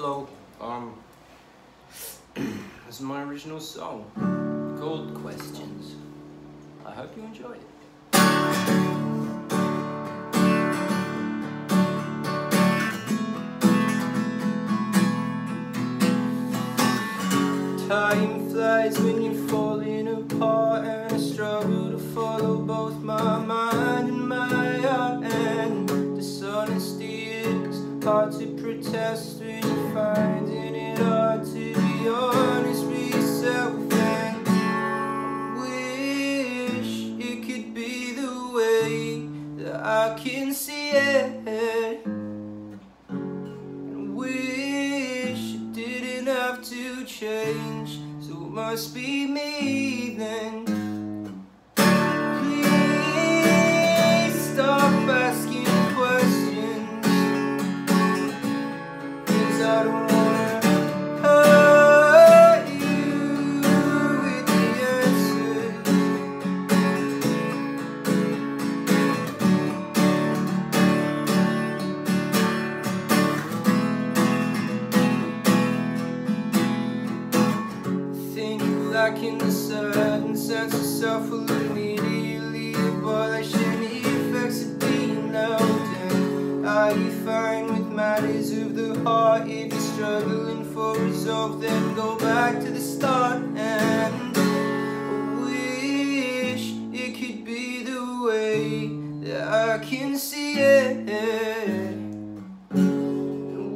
Hello, um, this is my original song called Questions. I hope you enjoy it. Time flies when you're falling apart way that I can see it. And wish it didn't have to change so it must be me then. Please stop asking questions Cause I don't think lacking the certain sense of self immediately abolish any effects of being in. Are you fine with matters of the heart? If you're struggling for resolve, then go back to the start. And I wish it could be the way that I can see it. I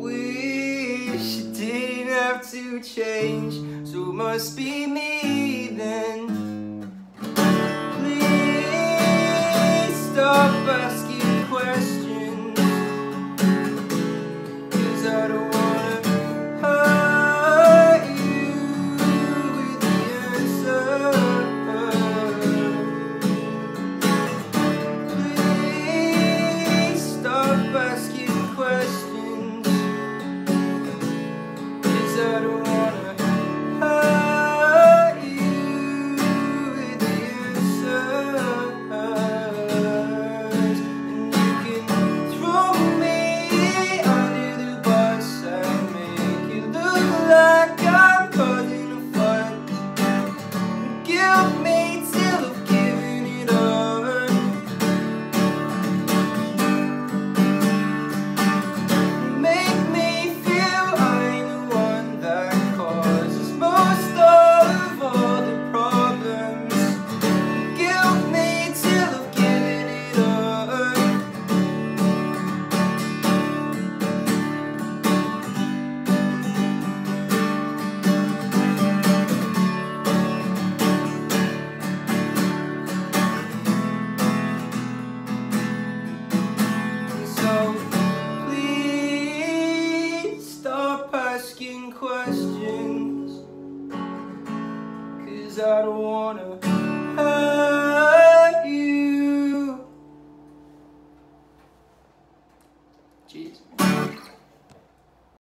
Wish it didn't have to change, so must be me then. Questions. Cause I don't wanna